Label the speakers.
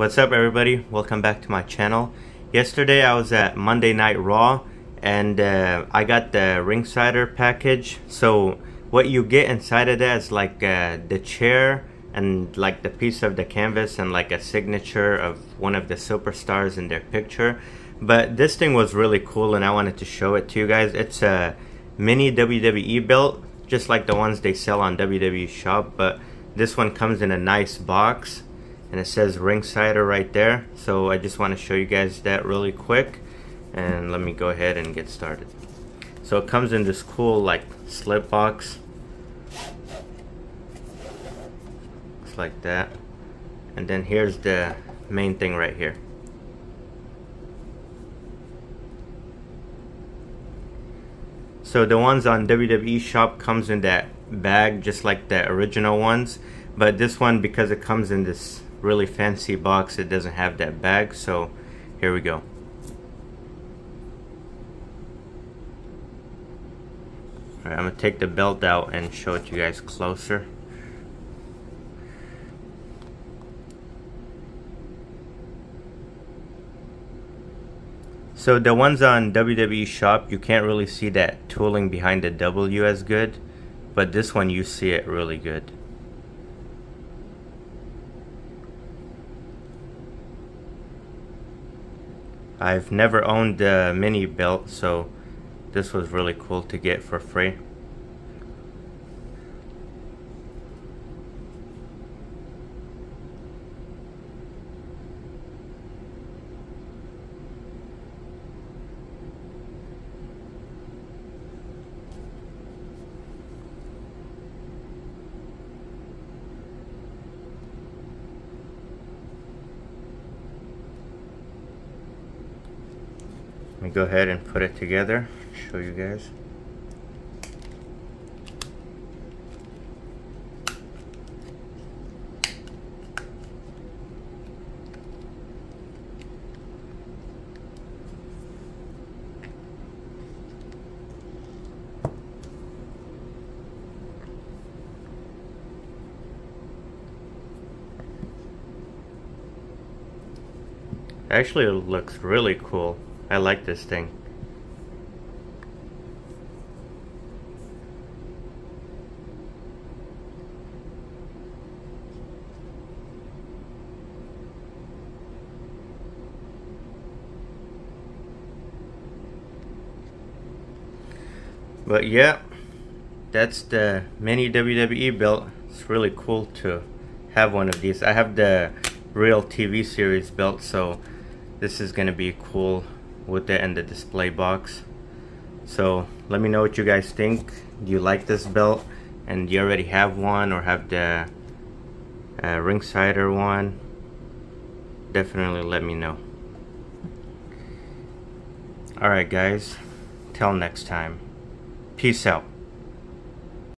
Speaker 1: What's up everybody? Welcome back to my channel. Yesterday I was at Monday Night Raw and uh, I got the Ringsider package. So what you get inside of that is like uh, the chair and like the piece of the canvas and like a signature of one of the superstars in their picture. But this thing was really cool and I wanted to show it to you guys. It's a mini WWE belt just like the ones they sell on WWE shop but this one comes in a nice box and it says Ringsider right there. So I just want to show you guys that really quick. And let me go ahead and get started. So it comes in this cool like slip box. Looks like that. And then here's the main thing right here. So the ones on WWE shop comes in that bag just like the original ones. But this one because it comes in this really fancy box it doesn't have that bag so here we go. I'm gonna take the belt out and show it to you guys closer. So the ones on WWE shop you can't really see that tooling behind the W as good but this one you see it really good I've never owned the mini belt so this was really cool to get for free. Let me go ahead and put it together, show you guys. Actually, it looks really cool. I like this thing. But yeah, that's the mini WWE belt. It's really cool to have one of these. I have the real TV series belt, so this is gonna be cool with it in the display box. So let me know what you guys think. Do you like this belt? And you already have one or have the uh, Ringsider one? Definitely let me know. Alright guys. Till next time. Peace out